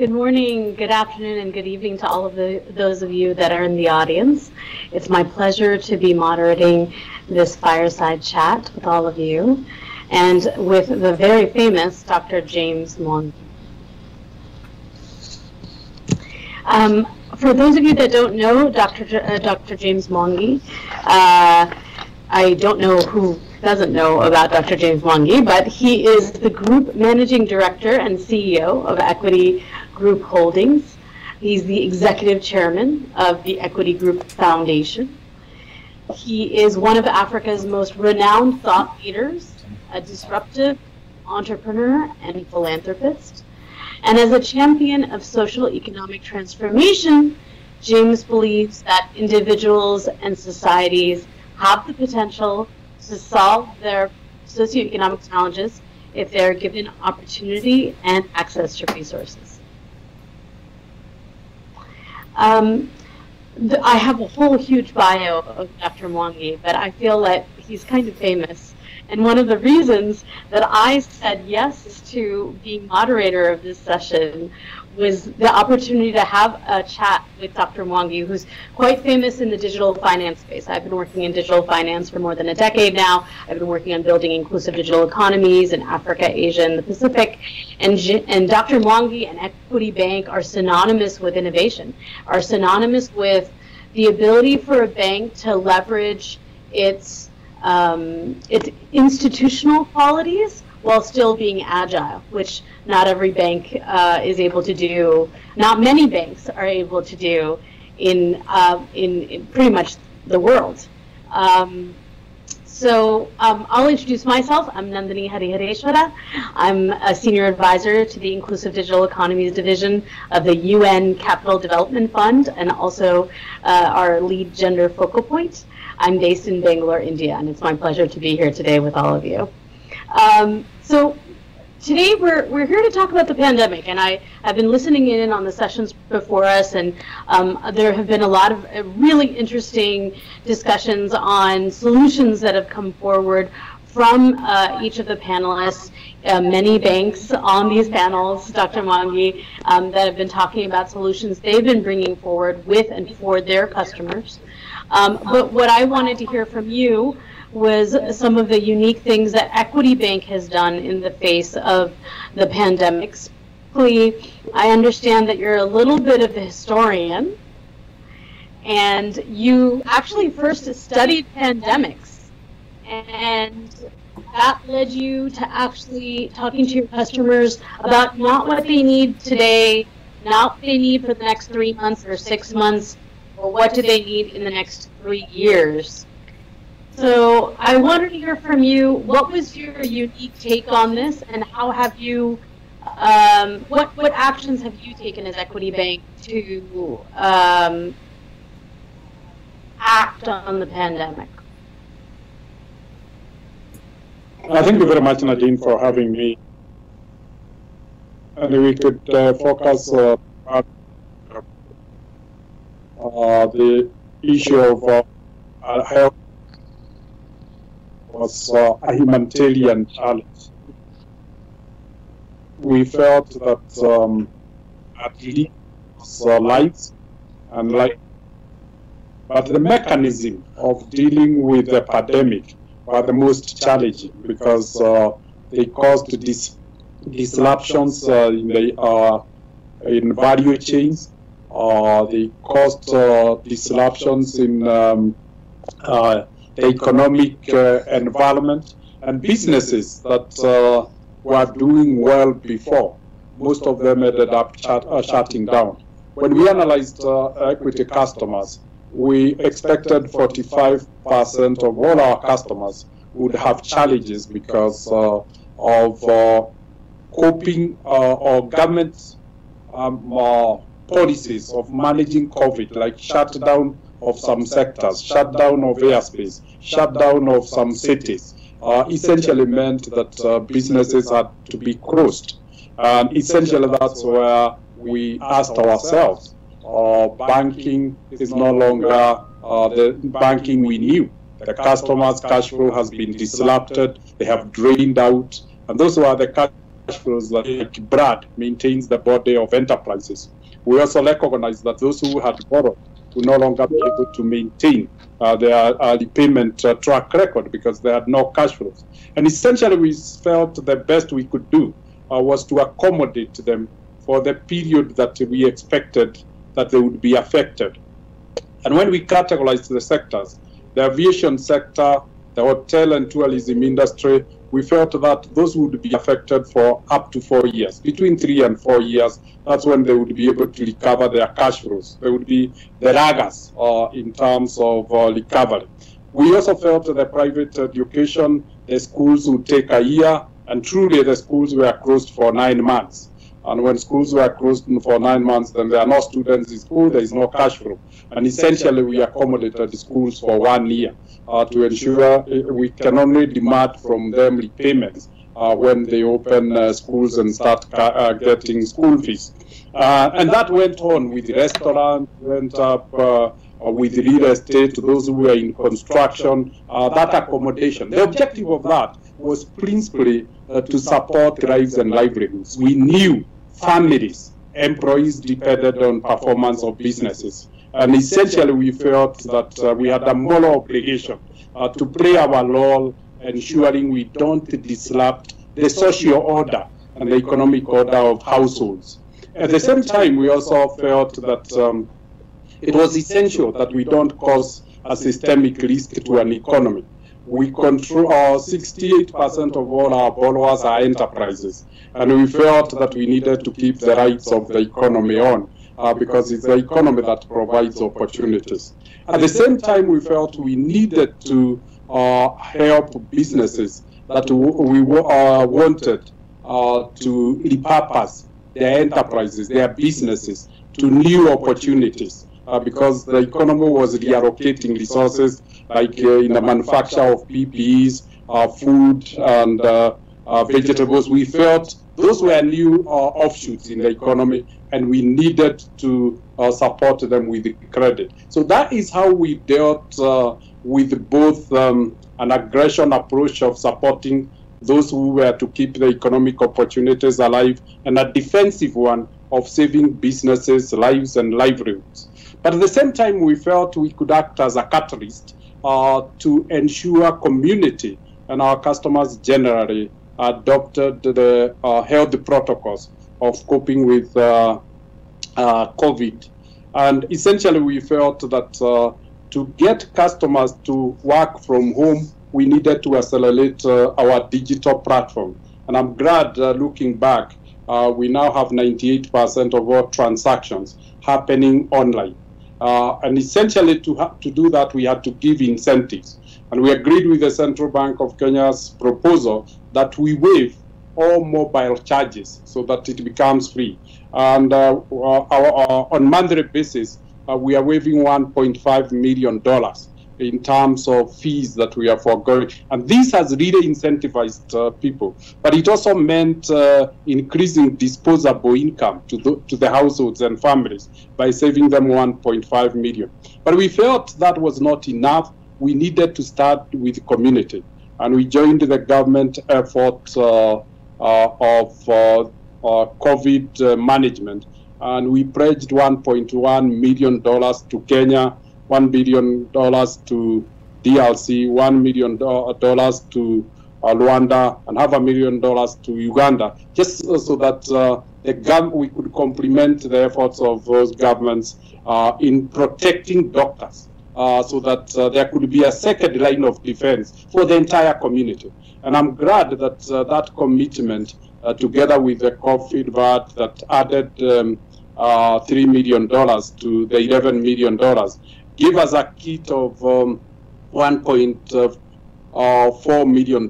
Good morning, good afternoon, and good evening to all of the, those of you that are in the audience. It's my pleasure to be moderating this fireside chat with all of you and with the very famous Dr. James Mwangi. Um, for those of you that don't know Dr. J uh, Dr. James Mwangi, uh, I don't know who doesn't know about Dr. James Mwangi, but he is the group managing director and CEO of Equity Group Holdings. He's the executive chairman of the Equity Group Foundation. He is one of Africa's most renowned thought leaders, a disruptive entrepreneur and philanthropist. And as a champion of social economic transformation, James believes that individuals and societies have the potential to solve their socioeconomic challenges if they're given opportunity and access to resources. Um, I have a whole huge bio of Dr. Mwangi, but I feel that he's kind of famous. And one of the reasons that I said yes to being moderator of this session was the opportunity to have a chat with Dr. Mwangi, who's quite famous in the digital finance space. I've been working in digital finance for more than a decade now. I've been working on building inclusive digital economies in Africa, Asia, and the Pacific. And, and Dr. Mwangi and Equity Bank are synonymous with innovation, are synonymous with the ability for a bank to leverage its um, its institutional qualities while still being agile, which not every bank uh, is able to do. Not many banks are able to do in uh, in, in, pretty much the world. Um, so um, I'll introduce myself. I'm Nandini Harihareswara. I'm a senior advisor to the Inclusive Digital Economies Division of the UN Capital Development Fund and also uh, our lead gender focal point. I'm based in Bangalore, India, and it's my pleasure to be here today with all of you. Um, so today we're, we're here to talk about the pandemic, and I I've been listening in on the sessions before us, and um, there have been a lot of uh, really interesting discussions on solutions that have come forward from uh, each of the panelists. Uh, many banks on these panels, Dr. Mwangi, um, that have been talking about solutions they've been bringing forward with and for their customers. Um, but what I wanted to hear from you was some of the unique things that Equity Bank has done in the face of the pandemic. I understand that you're a little bit of a historian, and you actually first studied pandemics, and that led you to actually talking to your customers about not what they need today, not what they need for the next three months or six months, or what do they need in the next three years. So I wanted to hear from you. What was your unique take on this, and how have you? Um, what what actions have you taken as Equity Bank to um, act on the pandemic? Uh, thank you very much, Nadine, for having me. And we could uh, focus uh, on uh, the issue of uh, health was uh, a humanitarian challenge. We felt that um, at least uh, lives and life, but the mechanism of dealing with the pandemic were the most challenging because uh, they caused dis disruptions uh, in the uh, in value chains. Uh, they caused uh, disruptions in um, the economic uh, environment, and businesses that uh, were doing well before. Most of them ended up shut, uh, shutting down. When we analyzed equity customers, we expected 45% of all our customers would have challenges because uh, of uh, coping uh, or government um, policies of managing COVID, like shutdown of some sectors, shutdown of airspace, shutdown of some cities, uh, essentially meant that uh, businesses had to be closed. And essentially that's where we asked ourselves, uh, banking is no longer uh, the banking we knew. The customers' cash flow has been disrupted, they have drained out, and those were the cash flows like Brad maintains the body of enterprises. We also recognize that those who had borrowed will no longer be able to maintain uh, their uh, repayment uh, track record because they had no cash flows. And essentially, we felt the best we could do uh, was to accommodate them for the period that we expected that they would be affected. And when we categorized the sectors, the aviation sector, the hotel and tourism industry, we felt that those would be affected for up to four years, between three and four years. That's when they would be able to recover their cash flows. They would be the laggards uh, in terms of uh, recovery. We also felt that the private education, the schools would take a year, and truly the schools were closed for nine months. And when schools were closed for nine months, then there are no students in school, there is no cash flow. And essentially, we accommodated the schools for one year uh, to ensure we can only demand from them repayments uh, when they open uh, schools and start uh, getting school fees. Uh, and that went on with restaurants, went up uh, with real estate, those who were in construction, that accommodation. The objective of that was principally to support lives and livelihoods. We knew families, employees depended on performance of businesses. And essentially, we felt that uh, we had a moral obligation uh, to play our role, ensuring we don't disrupt the social order and the economic order of households. At the same time, we also felt that um, it was essential that we don't cause a systemic risk to an economy. We control uh, 68% of all our borrowers are enterprises, and we felt that we needed to keep the rights of the economy on uh, because it's the economy that provides opportunities. At the same time, we felt we needed to uh, help businesses that we uh, wanted uh, to repurpose their enterprises, their businesses to new opportunities. Uh, because the economy was reallocating resources like uh, in the manufacture of PPEs, food, and vegetables. We felt those were new offshoots in the economy and we needed to uh, support them with credit. So that is how we dealt uh, with both um, an aggression approach of supporting those who were to keep the economic opportunities alive and a defensive one of saving businesses, lives, and livelihoods. But at the same time, we felt we could act as a catalyst uh, to ensure community and our customers generally adopted the uh, health protocols of coping with uh, uh, COVID. And essentially, we felt that uh, to get customers to work from home, we needed to accelerate our digital platform. And I'm glad, looking back, we now have 98% of all transactions happening online. Uh, and essentially, to, ha- to do that, we had to give incentives. And we agreed with the Central Bank of Kenya's proposal that we waive all mobile charges so that it becomes free. And uh, our, our, on monthly basis, uh, we are waiving 1.5 million dollars in terms of fees that we are foregoing. And this has really incentivized uh, people. But it also meant uh, increasing disposable income to the, to the households and families by saving them 1.5 million. But we felt that was not enough. We needed to start with community. And we joined the government effort uh, uh, of uh, uh, COVID management. And we pledged $1.1 million to Kenya, $1 billion to DRC, $1 million to uh, Rwanda, and half a million dollars to Uganda, just so that uh, the gov- we could complement the efforts of those governments uh, in protecting doctors, so that there could be a second line of defense for the entire community. And I'm glad that uh, that commitment, uh, together with the COVID VAT that added um, uh, $3 million to the $11 million, give us a kit of um, $1.4 uh, million.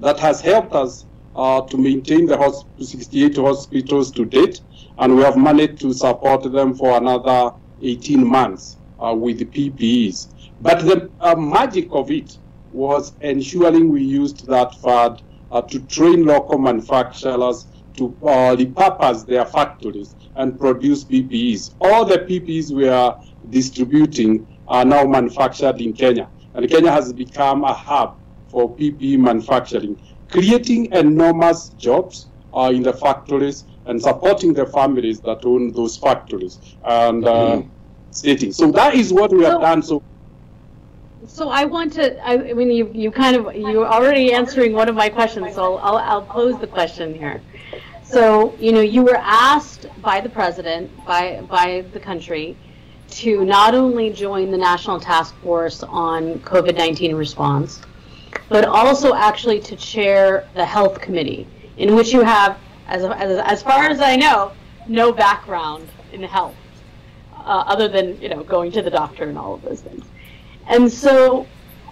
That has helped us uh, to maintain the hosp 68 hospitals to date, and we have managed to support them for another 18 months uh, with the PPEs. But the magic of it was ensuring we used that fund uh, to train local manufacturers to uh, repurpose their factories and produce PPEs. All the PPEs we are distributing are now manufactured in Kenya. And Kenya has become a hub for PPE manufacturing, creating enormous jobs uh, in the factories and supporting the families that own those factories and uh, stating. So that is what we have done. So so I want to. I, mean, you you kind of you're already answering one of my questions. So I'll I'll pose the question here. So you know, you were asked by the president, by by the country, to not only join the national task force on COVID-19 response, but also actually to chair the health committee, in which you have, as as, as far as I know, no background in health, uh, other than you know going to the doctor and all of those things. And so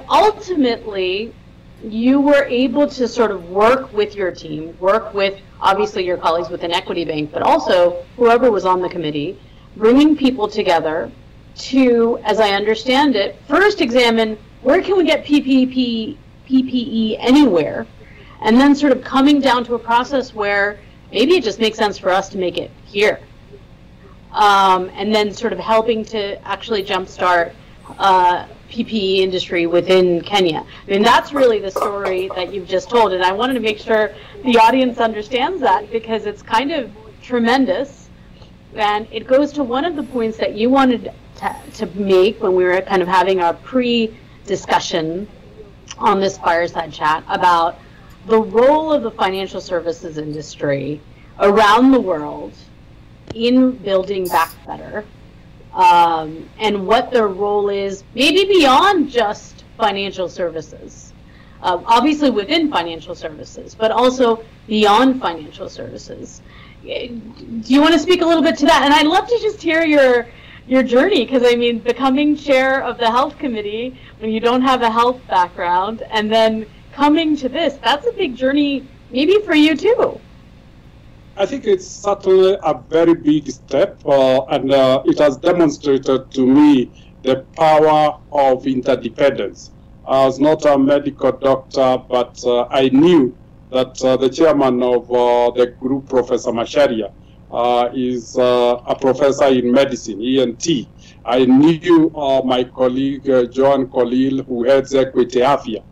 ultimately, you were able to sort of work with your team, work with obviously your colleagues within Equity Bank, but also whoever was on the committee, bringing people together to, as I understand it, first examine where can we get PPP, PPE anywhere, and then sort of coming down to a process where maybe it just makes sense for us to make it here. Um, and then sort of helping to actually jumpstart uh, PPE industry within Kenya. I mean, that's really the story that you've just told, and I wanted to make sure the audience understands that because it's kind of tremendous. And it goes to one of the points that you wanted to, to make when we were kind of having our pre discussion on this fireside chat about the role of the financial services industry around the world in building back better um, and what their role is, maybe beyond just financial services. Uh, obviously within financial services, but also beyond financial services. Do you want to speak a little bit to that? And I'd love to just hear your your journey because I mean, becoming chair of the health committee when you don't have a health background, and then coming to this—that's a big journey, maybe for you too. I think it's certainly a very big step, uh, and uh, it has demonstrated to me the power of interdependence. I was not a medical doctor, but uh, I knew that uh, the chairman of uh, the group, Professor Macharia, uh, is a professor in medicine, ENT. I knew my colleague, Joan Kolil, who heads Equity Afya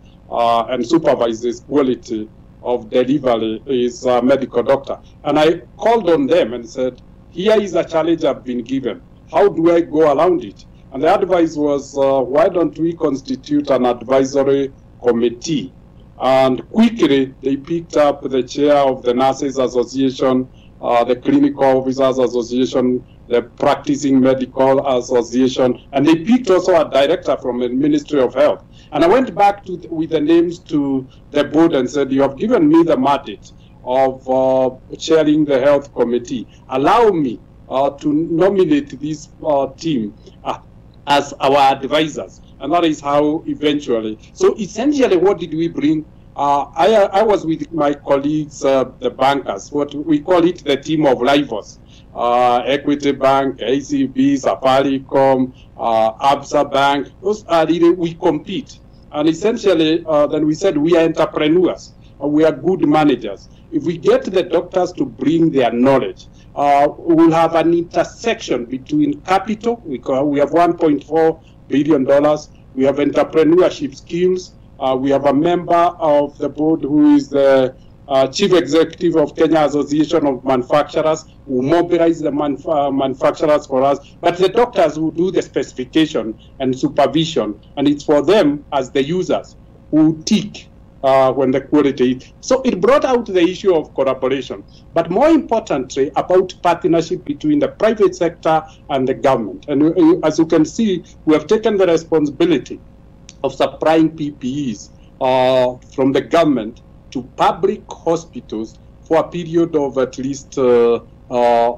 and supervises quality of delivery is a medical doctor. And I called on them and said, here is a challenge I've been given. How do I go around it? And the advice was, uh, why don't we constitute an advisory committee? And quickly, they picked up the chair of the Nurses Association, uh, the Clinical Officers Association, the Practicing Medical Association, and they picked also a director from the Ministry of Health. And I went back to, with the names to the board and said, you have given me the mandate of uh, chairing the health committee. Allow me uh, to nominate this uh, team uh, as our advisors. And that is how eventually. So essentially, what did we bring? Uh, I, I was with my colleagues, uh, the bankers, what we call it the team of rivals. Equity Bank, KCB, Safaricom, Absa Bank, those are really, we compete. And essentially, uh, then we said we are entrepreneurs, uh, we are good managers. If we get the doctors to bring their knowledge, uh, we'll have an intersection between capital, we, call, we have $1.4 billion, dollars. we have entrepreneurship skills, uh, we have a member of the board who is the uh, chief executive of Kenya Association of Manufacturers who mobilize the manuf uh, manufacturers for us, but the doctors who do the specification and supervision, and it's for them as the users who tick uh, when the quality. So it brought out the issue of collaboration, but more importantly about partnership between the private sector and the government. And uh, as you can see, we have taken the responsibility of supplying PPEs uh, from the government to public hospitals for a period of at least uh, uh,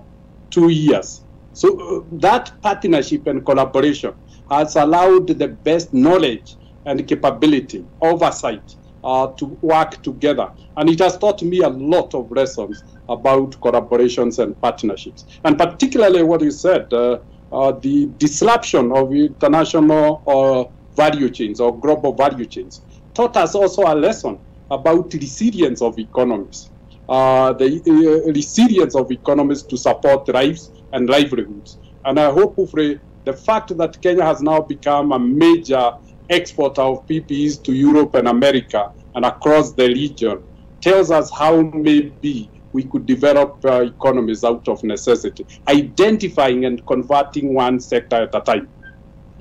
two years. So uh, that partnership and collaboration has allowed the best knowledge and capability, oversight uh, to work together. And it has taught me a lot of lessons about collaborations and partnerships. And particularly what you said, uh, uh, the disruption of international value chains or global value chains taught us also a lesson about the resilience of economies, uh, the uh, resilience of economies to support lives and livelihoods. And I hope, hopefully, the fact that Kenya has now become a major exporter of PPEs to Europe and America and across the region tells us how maybe we could develop uh, economies out of necessity, identifying and converting one sector at a time.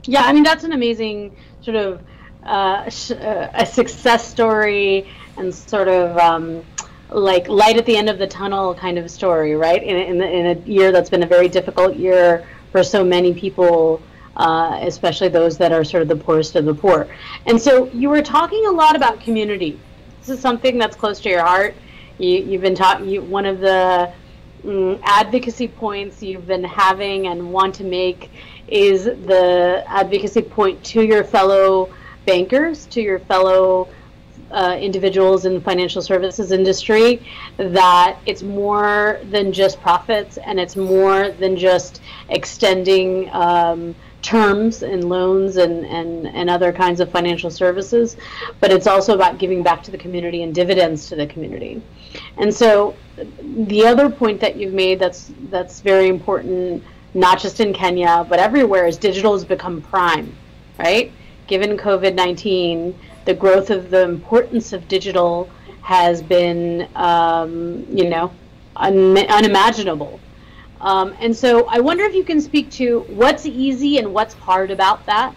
Yeah, I mean, that's an amazing sort of uh, sh- uh, a success story and sort of um, like light at the end of the tunnel kind of story, right? In, in, in a year that's been a very difficult year for so many people uh, especially those that are sort of the poorest of the poor. And so you were talking a lot about community. This is something that's close to your heart. You, have been talking. You, one of the um, advocacy points you've been having and want to make is the advocacy point to your fellow bankers, to your fellow uh, individuals in the financial services industry that it's more than just profits and it's more than just extending um, terms and loans and, and, and other kinds of financial services, but it's also about giving back to the community and dividends to the community. And so the other point that you've made that's that's very important, not just in Kenya, but everywhere, is digital has become prime, right? Given COVID 19, the growth of the importance of digital has been, um, you know, un- unimaginable. Um, and so I wonder if you can speak to what's easy and what's hard about that,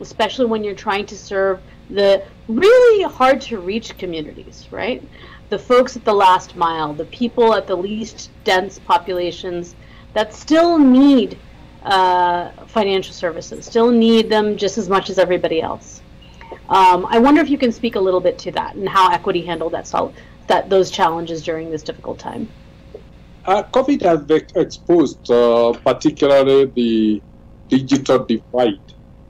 especially when you're trying to serve the really hard to reach communities, right? The folks at the last mile, the people at the least dense populations that still need uh, financial services, still need them just as much as everybody else. Um, I wonder if you can speak a little bit to that and how equity handled that, sol- that those challenges during this difficult time. Uh, COVID has exposed uh, particularly the digital divide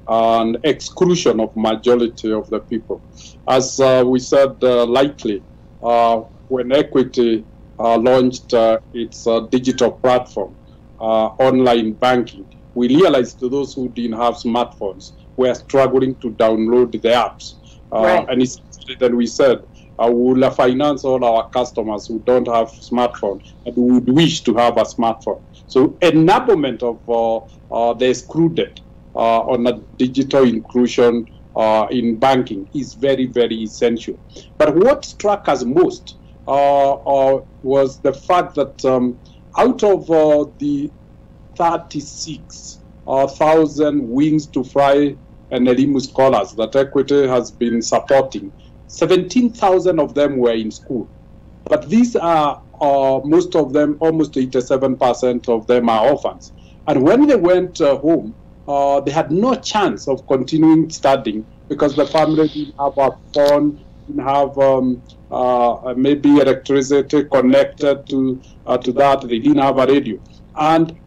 and exclusion of majority of the people. As uh, we said uh, lightly, uh, when Equity uh, launched its digital platform, online banking, we realized those who didn't have smartphones were struggling to download the apps. Right. And then we said, uh, will finance all our customers who don't have smartphone and who would wish to have a smartphone. So enablement of uh, uh, the excluded uh, on a digital inclusion uh, in banking is very, very essential. But what struck us most was the fact that um, out of the 36,000 wings to fly and Elimu scholars that Equity has been supporting, 17,000 of them were in school. But these are, uh, most of them, almost 87% of them are orphans. And when they went uh, home, uh, they had no chance of continuing studying because the family didn't have a phone, didn't have um, uh, maybe electricity connected to, uh, to that, they didn't have a radio. And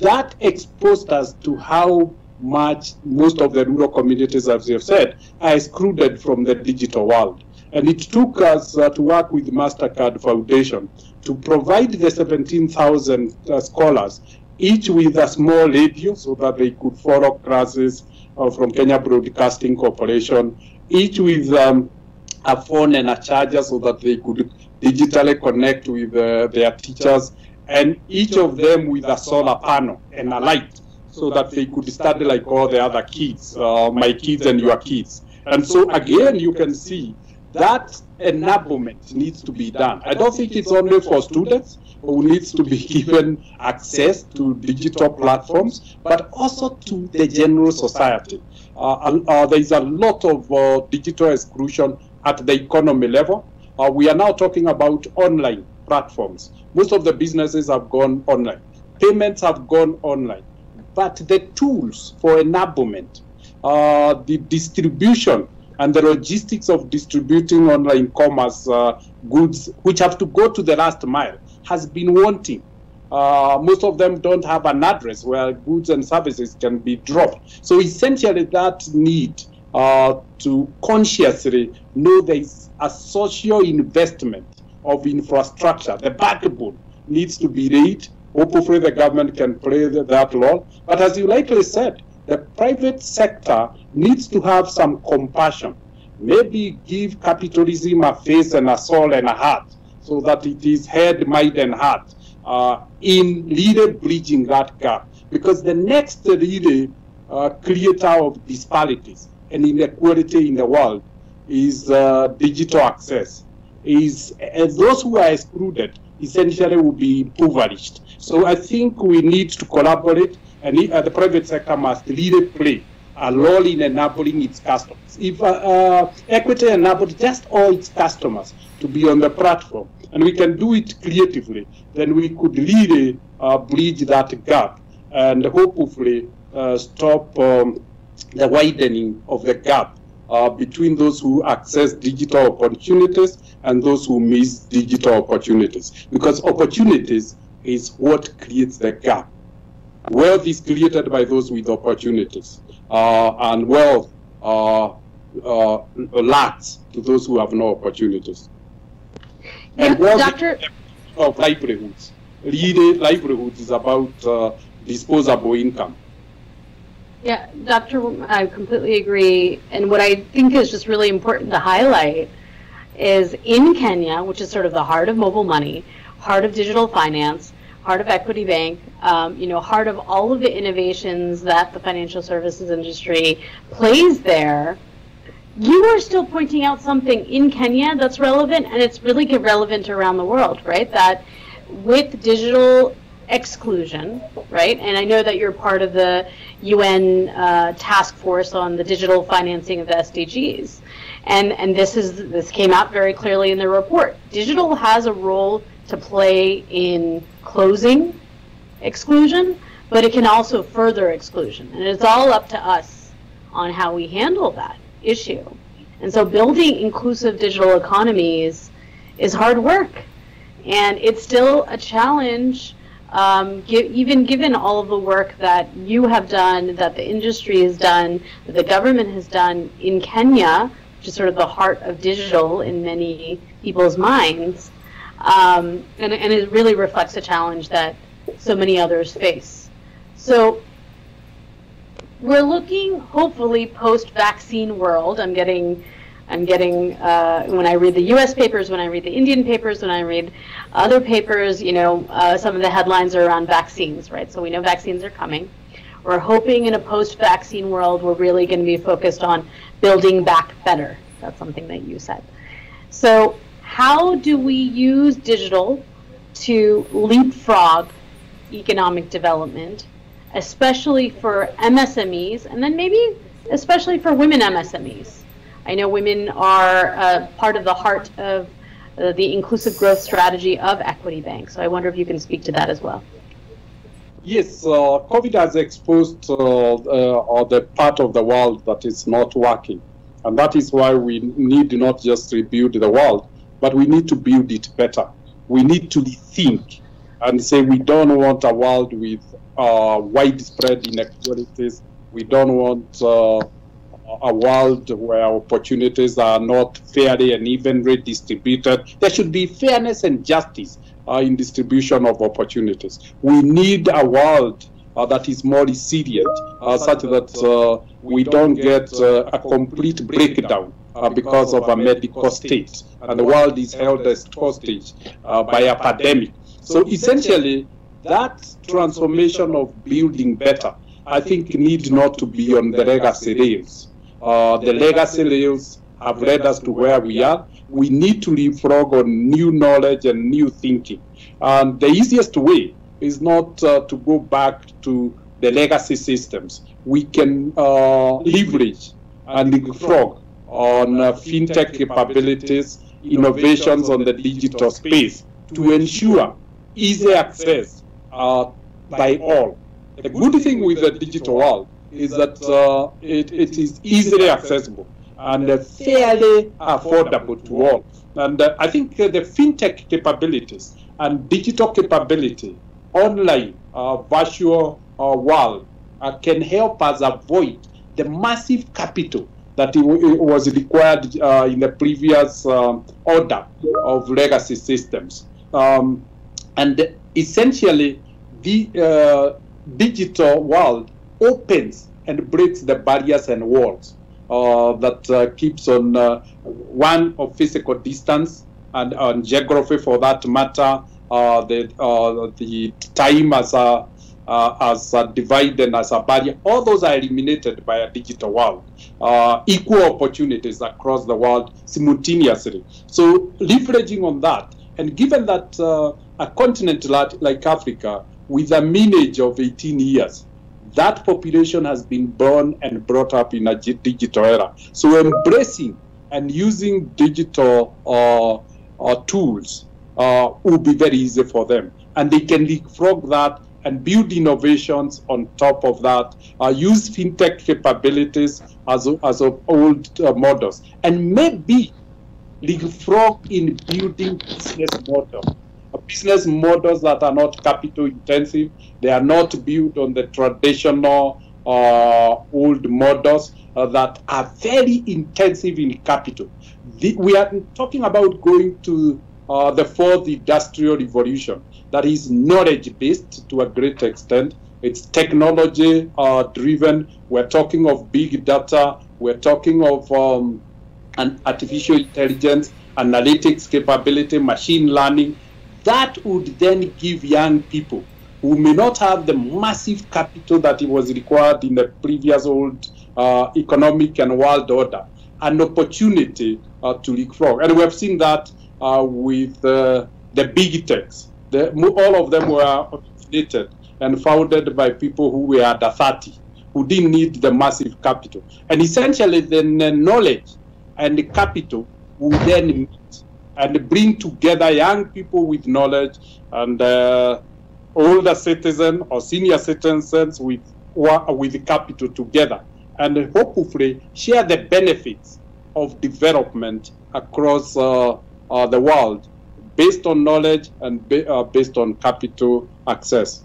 that exposed us to how much most of the rural communities, as you have said, are excluded from the digital world. And it took us uh, to work with MasterCard Foundation to provide the 17,000 uh, scholars, each with a small radio so that they could follow classes uh, from Kenya Broadcasting Corporation, each with um, a phone and a charger so that they could digitally connect with uh, their teachers, and each of them with a solar panel and a light so that they could study like all the other kids, uh, my kids and your kids. And so again, you can see that enablement needs to be done. I don't think it's only for students who needs to be given access to digital platforms, but also to the general society. Uh, uh, there is a lot of uh, digital exclusion at the economy level. Uh, we are now talking about online platforms. Most of the businesses have gone online. Payments have gone online but the tools for enablement, uh, the distribution and the logistics of distributing online commerce uh, goods, which have to go to the last mile, has been wanting. Uh, most of them don't have an address where goods and services can be dropped. So essentially, that need uh, to consciously know there is a social investment of infrastructure, the backbone needs to be laid Hopefully, the government can play that role. But as you rightly said, the private sector needs to have some compassion. Maybe give capitalism a face and a soul and a heart so that it is head, mind, and heart uh, in really bridging that gap. Because the next really uh, creator of disparities and inequality in the world is uh, digital access. Is those who are excluded essentially will be impoverished. So I think we need to collaborate, and uh, the private sector must really play a role in enabling its customers. If uh, uh, Equity enabled just all its customers to be on the platform, and we can do it creatively, then we could really uh, bridge that gap and hopefully uh, stop um, the widening of the gap uh, between those who access digital opportunities and those who miss digital opportunities. Because opportunities is what creates the gap. Wealth is created by those with opportunities, uh, and wealth uh, uh, lacks to those who have no opportunities. Yeah, and wealth Doctor, of livelihoods. Really, livelihoods is about uh, disposable income. Yeah, Doctor, I completely agree. And what I think is just really important to highlight is in Kenya, which is sort of the heart of mobile money, heart of digital finance, heart of Equity Bank, um, you know, heart of all of the innovations that the financial services industry plays there. You are still pointing out something in Kenya that's relevant, and it's really relevant around the world, right? That with digital exclusion, right? And I know that you're part of the UN uh, task force on the digital financing of the SDGs. And, and this is this came out very clearly in the report. Digital has a role to play in closing exclusion, but it can also further exclusion. And it's all up to us on how we handle that issue. And so building inclusive digital economies is hard work. And it's still a challenge um, even given all of the work that you have done, that the industry has done, that the government has done in Kenya, which is sort of the heart of digital in many people's minds, um, and, and it really reflects a challenge that so many others face. So we're looking, hopefully, post-vaccine world. I'm getting I'm getting, uh, when I read the US papers, when I read the Indian papers, when I read other papers, you know, uh, some of the headlines are around vaccines, right? So we know vaccines are coming. We're hoping in a post vaccine world, we're really going to be focused on building back better. That's something that you said. So, how do we use digital to leapfrog economic development, especially for MSMEs, and then maybe especially for women MSMEs? I know women are uh, part of the heart of uh, the inclusive growth strategy of Equity Bank. So I wonder if you can speak to that as well. Yes, uh, COVID has exposed uh, uh, the part of the world that is not working. And that is why we need not just rebuild the world, but we need to build it better. We need to rethink and say we don't want a world with uh, widespread inequalities. We don't want a world where opportunities are not fairly and evenly distributed. There should be fairness and justice uh, in distribution of opportunities. We need a world uh, that is more resilient, uh, such that uh, we don't get uh, a complete breakdown uh, because of a medical state, and the world is held as hostage by a pandemic. So essentially, that transformation of building better, I think, needs not to be on the legacy rails. Uh, the legacy rails have led us to where we are. We need to leapfrog on new knowledge and new thinking. And the easiest way is not uh, to go back to the legacy systems. We can uh, leverage and leapfrog on uh, fintech capabilities, innovations on the digital space to ensure easy access uh, by all. The good thing with the digital world is that uh, it, it is easily accessible and uh, fairly affordable to all. And uh, I think uh, the fintech capabilities and digital capability, online, uh, virtual uh, world, can help us avoid the massive capital that it, it was required in the previous um, order of legacy systems. Um, and essentially, the digital world opens and breaks the barriers and walls uh, that uh, keeps on uh, one of physical distance and on geography for that matter, uh, the uh, the time as a uh, as a divide and as a barrier. All those are eliminated by a digital world. Uh, equal opportunities across the world simultaneously. So leveraging on that, and given that uh, a continent like, like Africa with a mean age of 18 years, that population has been born and brought up in a digital era. So embracing and using digital uh, uh, tools uh, will be very easy for them. And they can leapfrog that and build innovations on top of that, uh, use fintech capabilities as, as of old uh, models, and maybe leapfrog in building business models. Business models that are not capital intensive, they are not built on the traditional uh, old models uh, that are very intensive in capital. The, we are talking about going to uh, the fourth industrial revolution that is knowledge based to a great extent. It's technology uh, driven. We're talking of big data. We're talking of um, an artificial intelligence, analytics capability, machine learning. That would then give young people who may not have the massive capital that was required in the previous old uh, economic and world order an opportunity uh, to leapfrog. And we have seen that uh, with uh, the big techs. The, all of them were originated and founded by people who were under 30, who didn't need the massive capital. And essentially, the knowledge and the capital will then meet and bring together young people with knowledge and uh, older citizens or senior citizens with, with capital together and hopefully share the benefits of development across uh, uh, the world based on knowledge and ba uh, based on capital access.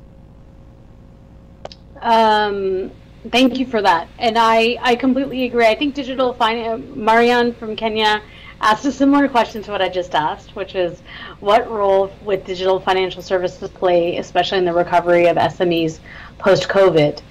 Um, thank you for that. And I, I completely agree. I think digital finance, Marian from Kenya asked a similar question to what I just asked, which is what role would digital financial services play, especially in the recovery of SMEs post-COVID?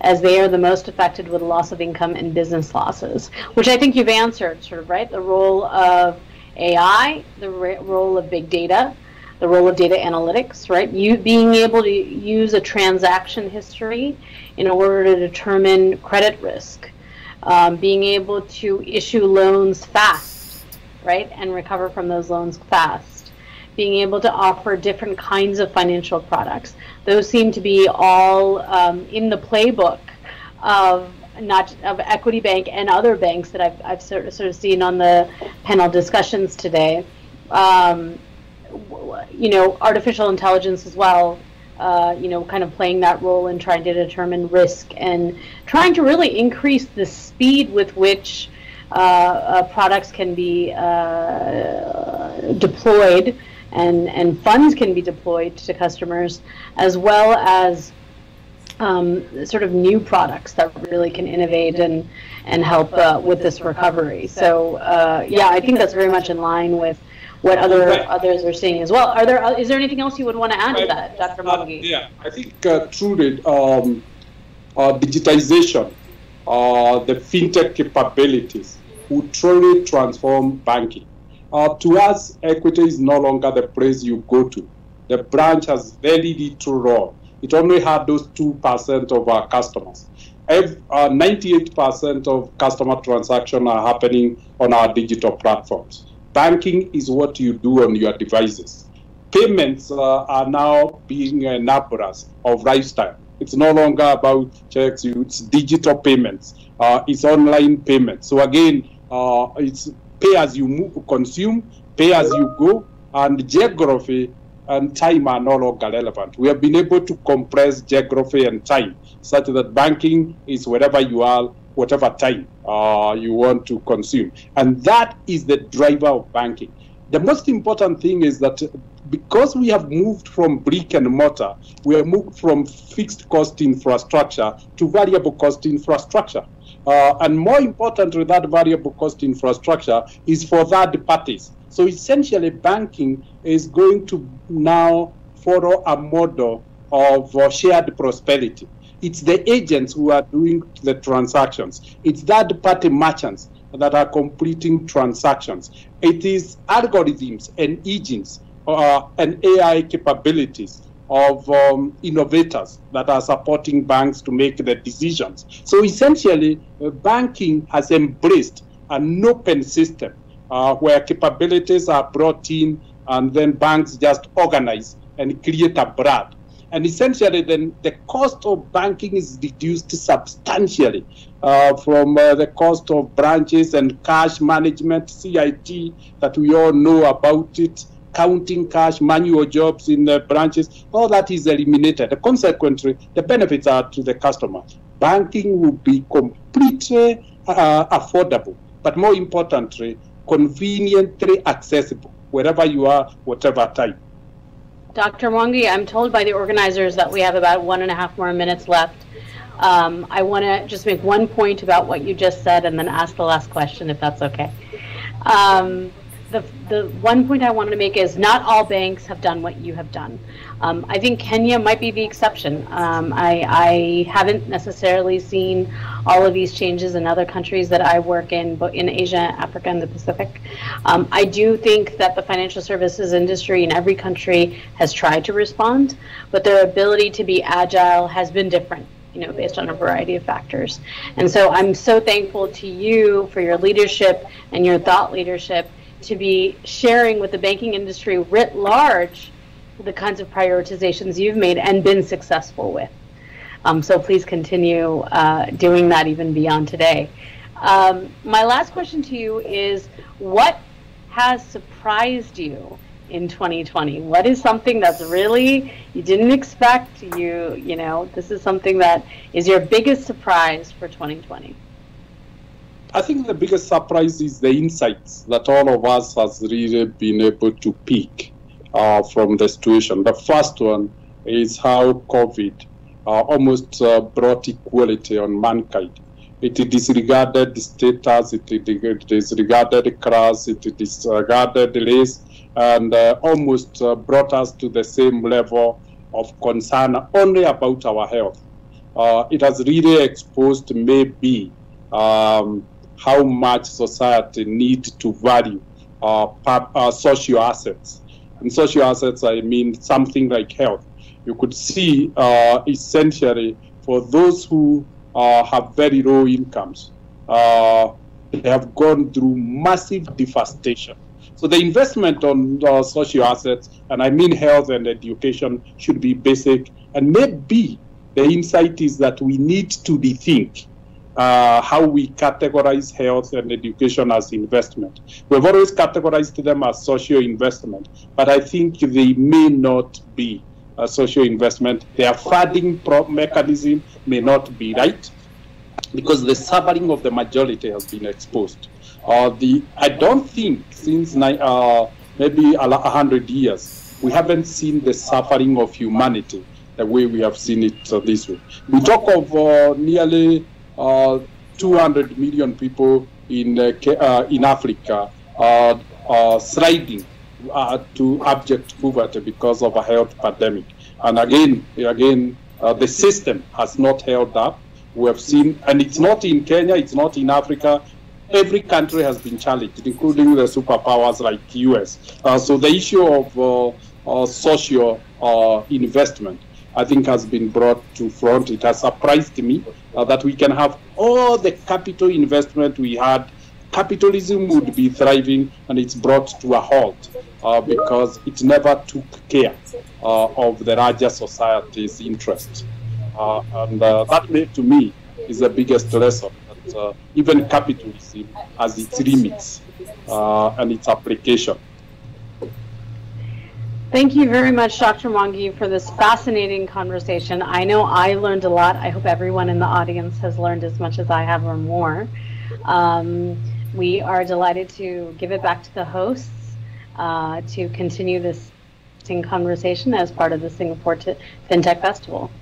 as they are the most affected with loss of income and business losses, which I think you've answered, sort of, right? The role of AI, the role of big data, the role of data analytics, right? You being able to use a transaction history in order to determine credit risk, um, being able to issue loans fast, right, and recover from those loans fast, being able to offer different kinds of financial products. Those seem to be all um, in the playbook of not of Equity Bank and other banks that I've, I've sort, of, sort of seen on the panel discussions today. Um, you know, artificial intelligence as well. Uh, you know, kind of playing that role in trying to determine risk and trying to really increase the speed with which products can be uh, deployed and, and funds can be deployed to customers, as well as um, sort of new products that really can innovate and, and help uh, with this recovery. So uh, yeah, I think that's very much in line with what other others are seeing as well. Are there uh, is there anything else you would want to add to that, Dr. Mwangi? yeah, I think uh, through the um, uh, digitization, uh, the fintech capabilities will truly transform banking. Uh, to us, equity is no longer the place you go to. The branch has very little role. It only had those 2% of our customers. 98% uh, of customer transactions are happening on our digital platforms. Banking is what you do on your devices. Payments uh, are now being an enablers of lifestyle. It's no longer about checks, it's digital payments, uh, it's online payments. So again, uh, it's pay as you move, consume, pay as you go, and geography and time are no longer relevant. We have been able to compress geography and time such that banking is wherever you are, whatever time uh, you want to consume. And that is the driver of banking. The most important thing is that because we have moved from brick and mortar, we have moved from fixed cost infrastructure to variable cost infrastructure. Uh, and more importantly, that variable cost infrastructure is for third parties. So essentially, banking is going to now follow a model of uh, shared prosperity. It's the agents who are doing the transactions. It's third party merchants that are completing transactions. It is algorithms and agents uh, and AI capabilities of um, innovators that are supporting banks to make the decisions. So essentially, uh, banking has embraced an open system uh, where capabilities are brought in and then banks just organize and create a brand. And essentially, then the cost of banking is reduced substantially uh, from uh, the cost of branches and cash management, CIT, that we all know about it, counting cash, manual jobs in the branches, all that is eliminated. The consequently, the benefits are to the customer. Banking will be completely uh, affordable, but more importantly, conveniently accessible wherever you are, whatever time. Dr. Mwangi, I'm told by the organizers that we have about one and a half more minutes left. Um, I want to just make one point about what you just said and then ask the last question if that's okay. Um, the, the one point I wanted to make is not all banks have done what you have done. Um, I think Kenya might be the exception. Um, I, I, haven't necessarily seen all of these changes in other countries that I work in, but in Asia, Africa, and the Pacific. Um, I do think that the financial services industry in every country has tried to respond, but their ability to be agile has been different you know, based on a variety of factors. And so I'm so thankful to you for your leadership and your thought leadership to be sharing with the banking industry writ large the kinds of prioritizations you've made and been successful with. Um, so please continue uh, doing that even beyond today. Um, my last question to you is what has surprised you in 2020? What is something that's really you didn't expect? You you know this is something that is your biggest surprise for 2020. I think the biggest surprise is the insights that all of us has really been able to pick uh, from the situation. The first one is how COVID uh, almost uh, brought equality on mankind. It disregarded status, it disregarded class, it disregarded race, and uh, almost uh, brought us to the same level of concern only about our health. Uh, it has really exposed maybe um, how much society needs to value uh, uh, social assets. And social assets, I mean something like health. You could see uh, essentially for those who uh, have very low incomes, uh, they have gone through massive devastation. So the investment on uh, social assets, and I mean health and education, should be basic. And maybe the insight is that we need to rethink uh, how we categorize health and education as investment. We've always categorized them as social investment, but I think they may not be a social investment. Their funding mechanism may not be right because the suffering of the majority has been exposed. Uh, the I don't think since uh, maybe a hundred years we haven't seen the suffering of humanity the way we have seen it uh, this way. We talk of uh, nearly 200 million people in uh, uh, in Africa are sliding to abject poverty because of a health pandemic. And again, again, the system has not held up. We have seen, and it's not in Kenya, it's not in Africa, every country has been challenged, including the superpowers like the US. Uh, so the issue of uh, uh, social investment I think has been brought to front. It has surprised me uh, that we can have all the capital investment we had. Capitalism would be thriving, and it's brought to a halt uh, because it never took care uh, of the larger society's interest. Uh, and uh, that, to me, is the biggest lesson that uh, even capitalism has its limits and its application. Thank you very much, Dr. Mwangi, for this fascinating conversation. I know I learned a lot. I hope everyone in the audience has learned as much as I have or more. Um, we are delighted to give it back to the hosts uh, to continue this conversation as part of the Singapore FinTech Festival.